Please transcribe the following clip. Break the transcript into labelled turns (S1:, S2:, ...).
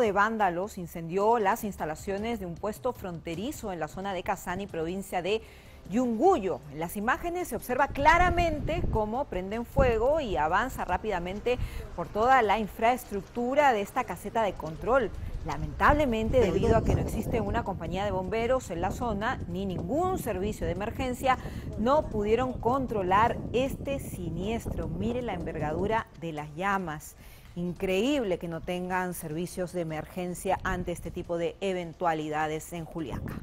S1: de vándalos incendió las instalaciones de un puesto fronterizo en la zona de Casani, provincia de Yunguyo. En las imágenes se observa claramente cómo prenden fuego y avanza rápidamente por toda la infraestructura de esta caseta de control. Lamentablemente, debido a que no existe una compañía de bomberos en la zona ni ningún servicio de emergencia, no pudieron controlar este siniestro. Mire la envergadura de las llamas. Increíble que no tengan servicios de emergencia ante este tipo de eventualidades en Juliaca.